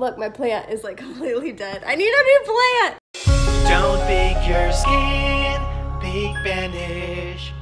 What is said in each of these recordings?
look, my plant is like completely dead. I need a new plant. Don't bake your skin, big banish.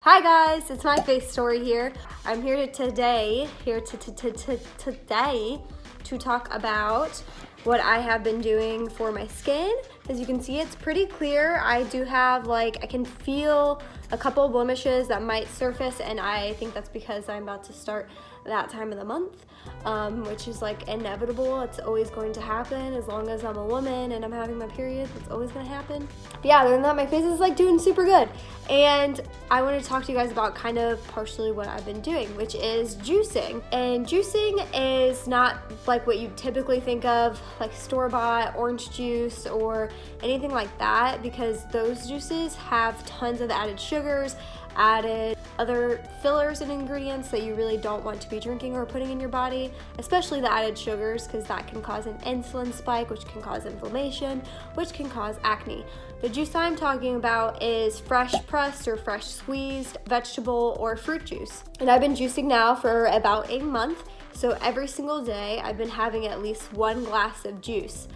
Hi guys, it's my face story here. I'm here to today, here to, to, to, to today to talk about what I have been doing for my skin. As you can see, it's pretty clear. I do have like, I can feel a couple blemishes that might surface and I think that's because I'm about to start that time of the month, um, which is like inevitable. It's always going to happen as long as I'm a woman and I'm having my period. It's always gonna happen. But yeah, other than that, my face is like doing super good. And I want to talk to you guys about kind of partially what I've been doing, which is juicing. And juicing is not like what you typically think of, like store bought orange juice or anything like that, because those juices have tons of added sugars added other fillers and ingredients that you really don't want to be drinking or putting in your body, especially the added sugars, because that can cause an insulin spike, which can cause inflammation, which can cause acne. The juice I'm talking about is fresh pressed or fresh squeezed vegetable or fruit juice. And I've been juicing now for about a month. So every single day I've been having at least one glass of juice.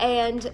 And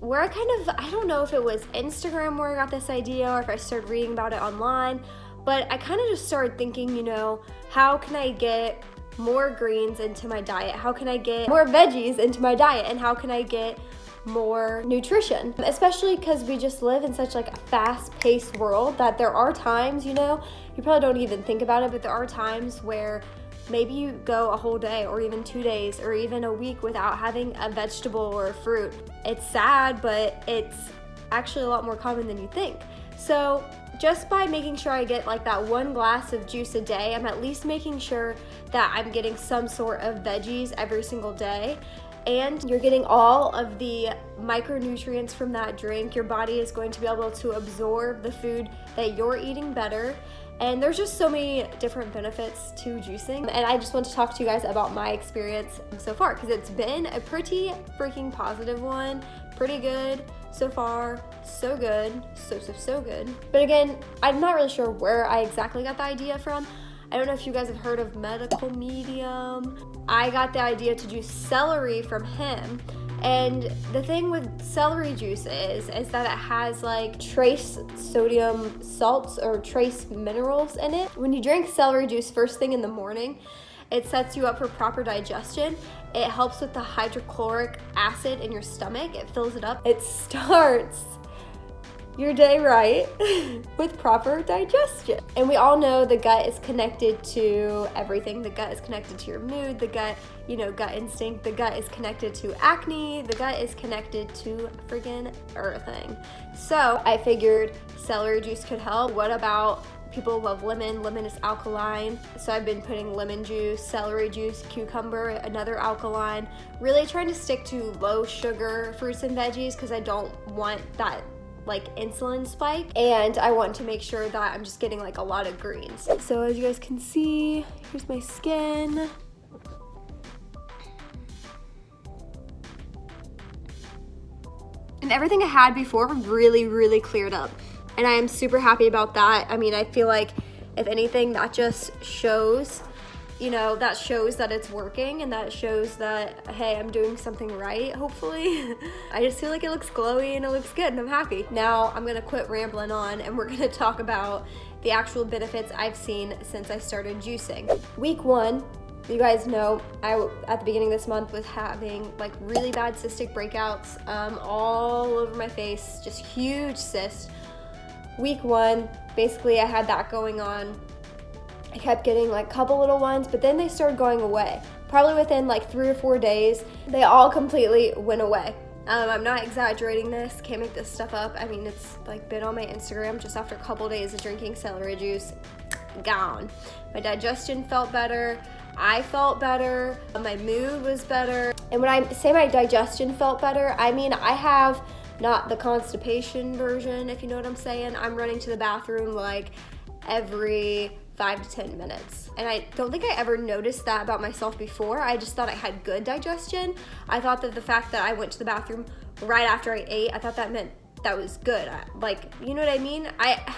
where I kind of, I don't know if it was Instagram where I got this idea or if I started reading about it online, but I kind of just started thinking, you know, how can I get more greens into my diet? How can I get more veggies into my diet? And how can I get more nutrition? Especially because we just live in such like a fast-paced world that there are times, you know, you probably don't even think about it, but there are times where maybe you go a whole day or even two days or even a week without having a vegetable or a fruit. It's sad, but it's actually a lot more common than you think. So just by making sure I get like that one glass of juice a day, I'm at least making sure that I'm getting some sort of veggies every single day. And you're getting all of the micronutrients from that drink. Your body is going to be able to absorb the food that you're eating better and there's just so many different benefits to juicing. And I just want to talk to you guys about my experience so far because it's been a pretty freaking positive one. Pretty good so far. So good. So, so, so good. But again, I'm not really sure where I exactly got the idea from. I don't know if you guys have heard of Medical Medium. I got the idea to juice celery from him and the thing with celery juice is, is that it has like trace sodium salts or trace minerals in it. When you drink celery juice first thing in the morning, it sets you up for proper digestion. It helps with the hydrochloric acid in your stomach. It fills it up. It starts your day right with proper digestion. And we all know the gut is connected to everything. The gut is connected to your mood, the gut, you know, gut instinct, the gut is connected to acne, the gut is connected to friggin' everything. So I figured celery juice could help. What about people love lemon. Lemon is alkaline. So I've been putting lemon juice, celery juice, cucumber, another alkaline. Really trying to stick to low sugar fruits and veggies because I don't want that like insulin spike and I want to make sure that I'm just getting like a lot of greens. So as you guys can see, here's my skin. And everything I had before really, really cleared up. And I am super happy about that. I mean, I feel like if anything, that just shows you know, that shows that it's working and that shows that, hey, I'm doing something right, hopefully. I just feel like it looks glowy and it looks good and I'm happy. Now I'm gonna quit rambling on and we're gonna talk about the actual benefits I've seen since I started juicing. Week one, you guys know I, at the beginning of this month, was having like really bad cystic breakouts um, all over my face, just huge cysts. Week one, basically I had that going on I kept getting like a couple little ones, but then they started going away. Probably within like three or four days, they all completely went away. Um, I'm not exaggerating this, can't make this stuff up. I mean, it's like been on my Instagram just after a couple days of drinking celery juice, gone. My digestion felt better, I felt better, my mood was better. And when I say my digestion felt better, I mean I have not the constipation version, if you know what I'm saying. I'm running to the bathroom like every five to 10 minutes. And I don't think I ever noticed that about myself before. I just thought I had good digestion. I thought that the fact that I went to the bathroom right after I ate, I thought that meant that was good. Like, you know what I mean? I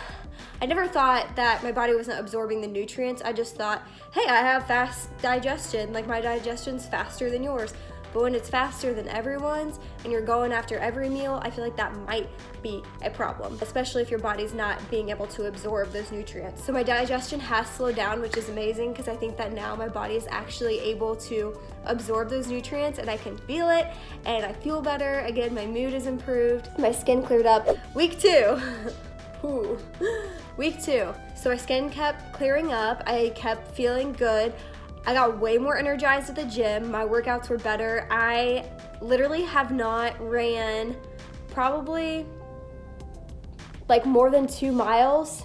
I never thought that my body wasn't absorbing the nutrients. I just thought, hey, I have fast digestion. Like my digestion's faster than yours. But when it's faster than everyone's and you're going after every meal, I feel like that might be a problem, especially if your body's not being able to absorb those nutrients. So my digestion has slowed down, which is amazing because I think that now my body is actually able to absorb those nutrients and I can feel it and I feel better. Again, my mood is improved, my skin cleared up. Week two. Ooh. Week two. So my skin kept clearing up. I kept feeling good. I got way more energized at the gym. My workouts were better. I literally have not ran probably like more than two miles.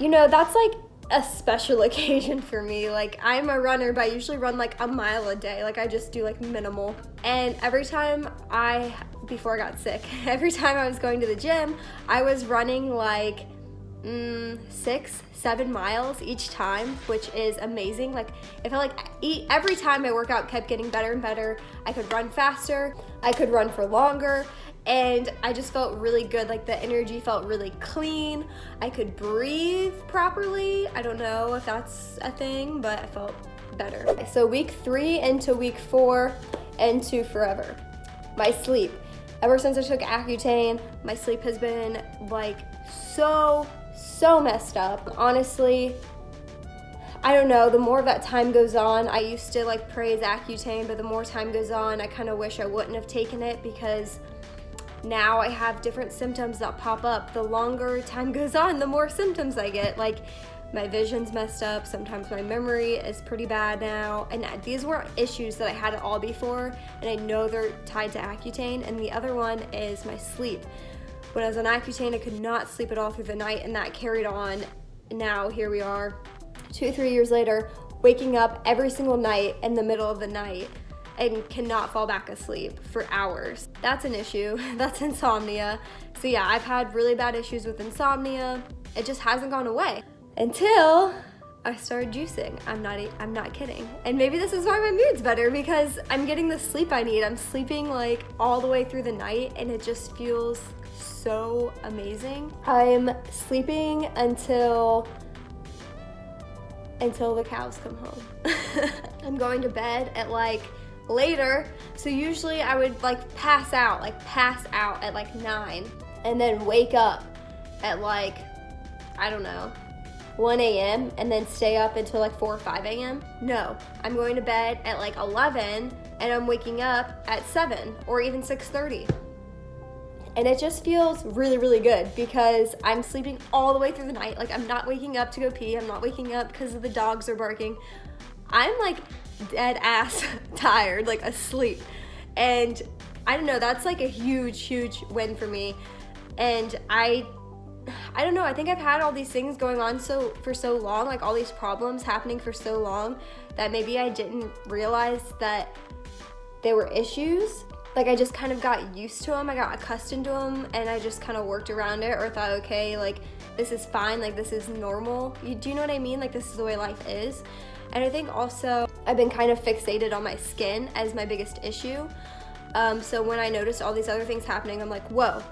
You know, that's like a special occasion for me. Like, I'm a runner, but I usually run like a mile a day. Like, I just do like minimal. And every time I, before I got sick, every time I was going to the gym, I was running like mm, six, seven miles each time, which is amazing. Like, I felt like every time my workout kept getting better and better. I could run faster, I could run for longer, and I just felt really good. Like, the energy felt really clean. I could breathe properly. I don't know if that's a thing, but I felt better. So, week three into week four into forever. My sleep. Ever since I took Accutane, my sleep has been like so so messed up. Honestly, I don't know, the more that time goes on, I used to like praise Accutane, but the more time goes on, I kind of wish I wouldn't have taken it because now I have different symptoms that pop up. The longer time goes on, the more symptoms I get. Like my vision's messed up, sometimes my memory is pretty bad now. And these were issues that I had all before, and I know they're tied to Accutane. And the other one is my sleep. When I was on Accutane, I could not sleep at all through the night, and that carried on. Now, here we are, two, three years later, waking up every single night in the middle of the night and cannot fall back asleep for hours. That's an issue. That's insomnia. So, yeah, I've had really bad issues with insomnia. It just hasn't gone away until I started juicing. I'm not I'm not kidding. And maybe this is why my mood's better because I'm getting the sleep I need. I'm sleeping like all the way through the night and it just feels so amazing. I'm sleeping until until the cows come home. I'm going to bed at like later. So usually I would like pass out, like pass out at like 9 and then wake up at like I don't know, 1 a.m. and then stay up until like 4 or 5 a.m. No, I'm going to bed at like 11 and I'm waking up at 7 or even 6:30 and it just feels really really good because i'm sleeping all the way through the night. Like i'm not waking up to go pee. I'm not waking up because the dogs are barking. I'm like dead ass tired like asleep. And i don't know that's like a huge huge win for me. And i i don't know i think i've had all these things going on so for so long like all these problems happening for so long that maybe i didn't realize that there were issues like I just kind of got used to them. I got accustomed to them and I just kind of worked around it or thought, okay, like this is fine, like this is normal. You, do you know what I mean? Like this is the way life is. And I think also I've been kind of fixated on my skin as my biggest issue. Um, so when I noticed all these other things happening, I'm like, whoa,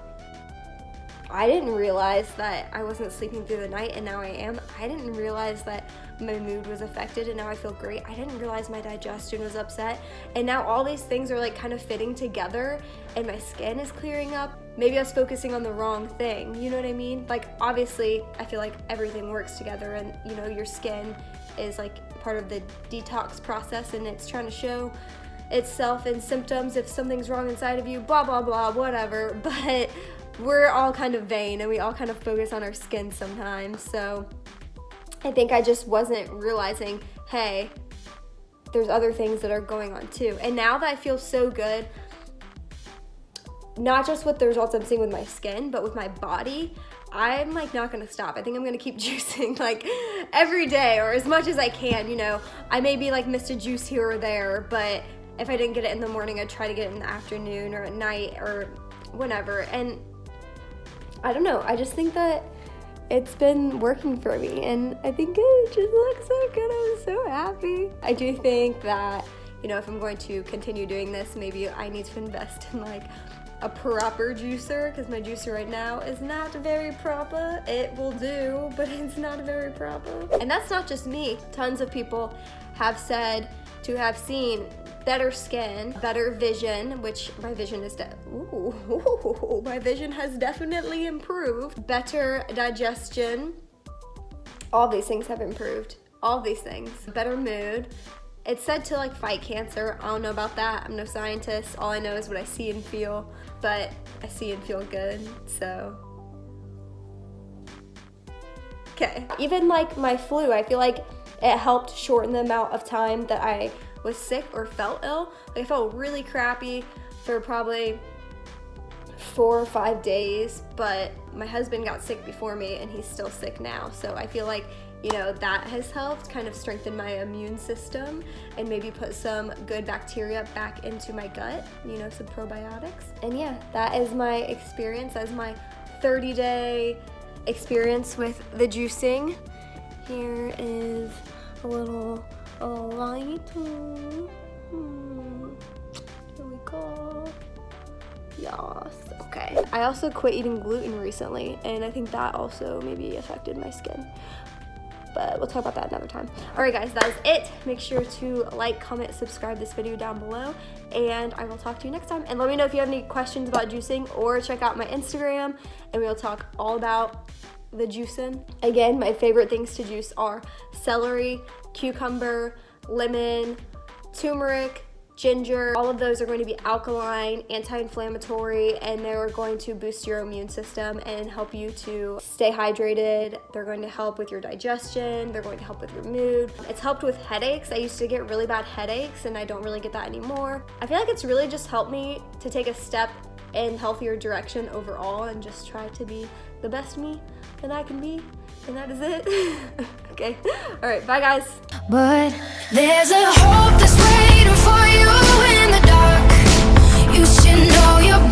I didn't realize that I wasn't sleeping through the night and now I am. I didn't realize that my mood was affected and now I feel great. I didn't realize my digestion was upset. And now all these things are like kind of fitting together and my skin is clearing up. Maybe I was focusing on the wrong thing. You know what I mean? Like obviously, I feel like everything works together and you know, your skin is like part of the detox process and it's trying to show itself in symptoms if something's wrong inside of you, blah blah blah, whatever. But we're all kind of vain and we all kind of focus on our skin sometimes. So I think I just wasn't realizing, hey, there's other things that are going on too. And now that I feel so good, not just with the results I'm seeing with my skin, but with my body, I'm like not gonna stop. I think I'm gonna keep juicing like every day or as much as I can. You know, I may be like missed a juice here or there, but if I didn't get it in the morning, I'd try to get it in the afternoon or at night or whenever. And I don't know. I just think that it's been working for me and I think it just looks so good. I'm so happy. I do think that, you know, if I'm going to continue doing this, maybe I need to invest in like a proper juicer because my juicer right now is not very proper. It will do, but it's not very proper. And that's not just me. Tons of people have said to have seen better skin, better vision, which my vision is de- ooh, ooh, my vision has definitely improved. Better digestion. All these things have improved. All these things. Better mood. It's said to like fight cancer. I don't know about that. I'm no scientist. All I know is what I see and feel. But I see and feel good. So Okay. Even like my flu, I feel like it helped shorten the amount of time that I was sick or felt ill. Like I felt really crappy for probably four or five days, but my husband got sick before me and he's still sick now. So I feel like, you know, that has helped kind of strengthen my immune system and maybe put some good bacteria back into my gut, you know, some probiotics. And yeah, that is my experience as my 30 day experience with the juicing. Here is a little a light. Hmm. Here we go. Yes. Okay. I also quit eating gluten recently, and I think that also maybe affected my skin. But we'll talk about that another time. Alright guys, that is it. Make sure to like, comment, subscribe this video down below, and I will talk to you next time. And let me know if you have any questions about juicing, or check out my Instagram, and we'll talk all about the juicing. Again, my favorite things to juice are celery, cucumber, lemon, turmeric, ginger. All of those are going to be alkaline, anti-inflammatory, and they're going to boost your immune system and help you to stay hydrated. They're going to help with your digestion. They're going to help with your mood. It's helped with headaches. I used to get really bad headaches and I don't really get that anymore. I feel like it's really just helped me to take a step and healthier direction overall and just try to be the best me that I can be. And that is it. okay. All right. Bye, guys. But there's a hope that's waiting for you in the dark. You should know your.